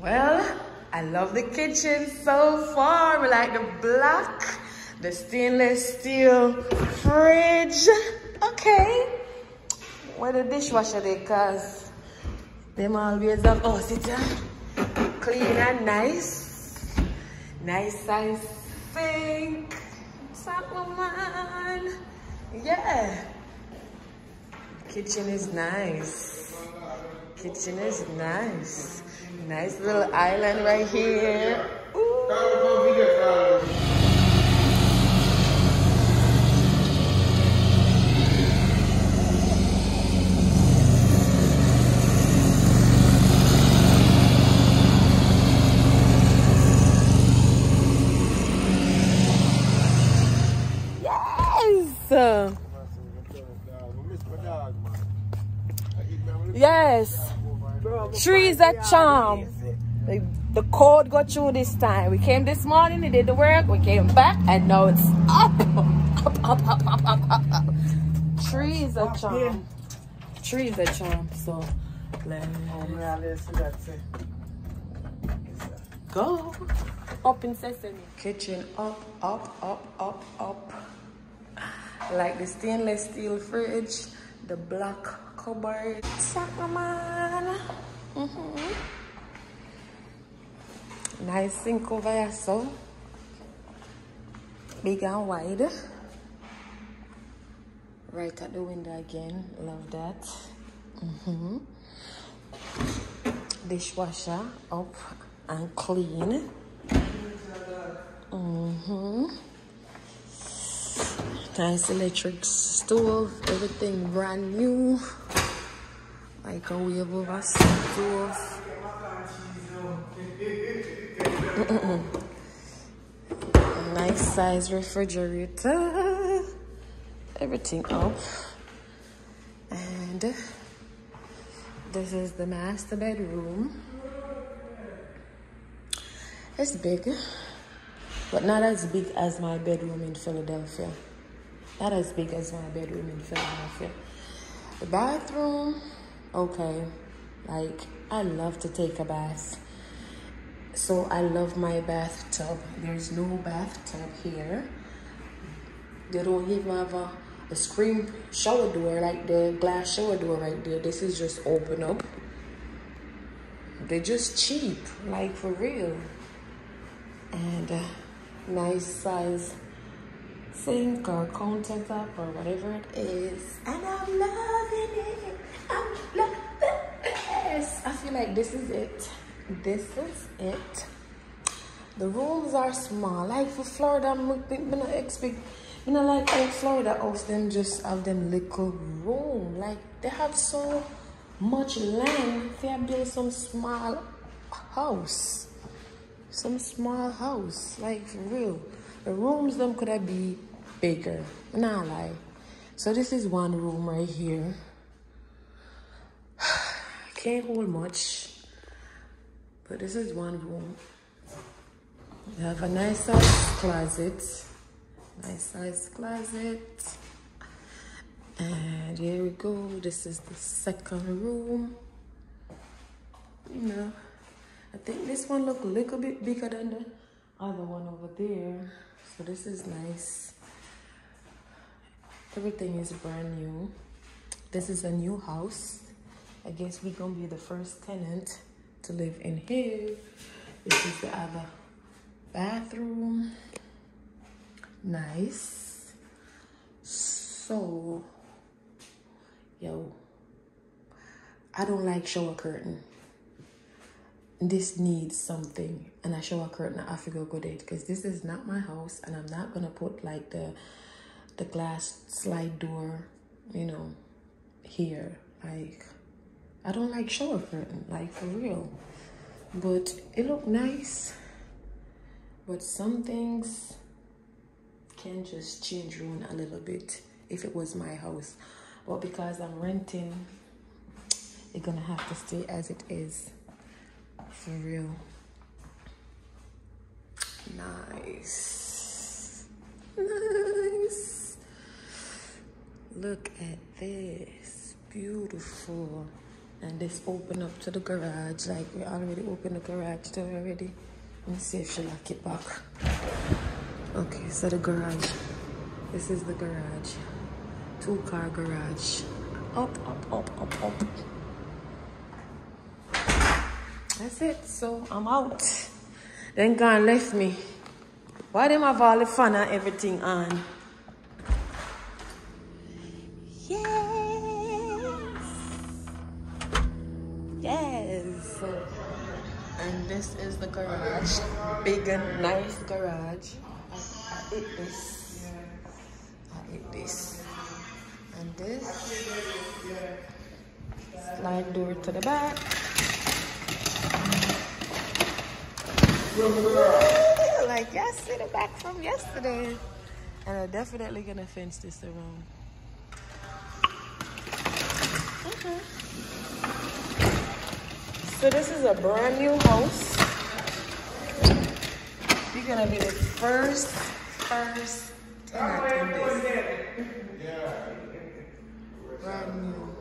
Well, I love the kitchen so far. We like the black, the stainless steel fridge. Okay. Where the dishwasher they cause them always have oh sit down. Clean and nice. Nice size sink. What's man? Yeah. Kitchen is nice. Kitchen is nice. Nice little island right here. Ooh. Yes. Trees that charm. The, the code got through this time. We came this morning, we did the work, we came back, and now it's up. Up, up, up, up, up, up, up. Trees are charm. Trees are charm. So let's go. Up in Sesame. Kitchen up, up, up, up, up. Like the stainless steel fridge, the black cupboard. Sacraman. Mm -hmm. Nice sink over here, so. Big and wide. Right at the window again. Love that. Mm -hmm. Dishwasher up and clean. Mm -hmm. Nice electric stove, everything brand new. Microwave over stove. nice size refrigerator. Everything up. And this is the master bedroom. It's big, but not as big as my bedroom in Philadelphia. Not as big as my bedroom in Philadelphia. The bathroom, okay. Like, I love to take a bath. So I love my bathtub. There's no bathtub here. They don't even have a, a screen shower door, like the glass shower door right there. This is just open up. They're just cheap, like for real. And uh, nice size sink or countertop or whatever it is. And I'm loving it. I'm loving like this is it. This is it. The rooms are small. Like for Florida, I'm not expect you know like in Florida house them just have them little room. Like they have so much land. They have build some small house. Some small house. Like for real. The rooms them could have be bigger. Nah lie. So this is one room right here. Can't hold much. But this is one room. You have a nice size closet. Nice size closet. And here we go. This is the second room. You know, I think this one look a little bit bigger than the other one over there. So this is nice. Everything is brand new. This is a new house. I guess we're gonna be the first tenant to live in here. This is the other bathroom. Nice. So, yo, I don't like shower curtain. This needs something. And a shower curtain, I figure go it because this is not my house and I'm not gonna put like the the glass slide door, you know, here. Like, I don't like shower curtain, like for real. But it looked nice. But some things can just change room a little bit if it was my house. But because I'm renting, it's gonna have to stay as it is. For real. Nice. Nice. Look at this. Beautiful. And this open up to the garage. Like we already opened the garage door already. Let me see if she lock it back. Okay, so the garage. This is the garage. Two car garage. Up, up, up, up, up. That's it. So I'm out. Then God left me. Why them have all the fun and everything on? This is the garage. Big and nice garage. I, I ate this. Ah, I ate this. And this. Slide door to the back. like yes, in the back from yesterday. And I'm definitely gonna fence this around. Okay. So this is a brand new house. You're gonna be the first, first tenant in this. Yeah. Brand new.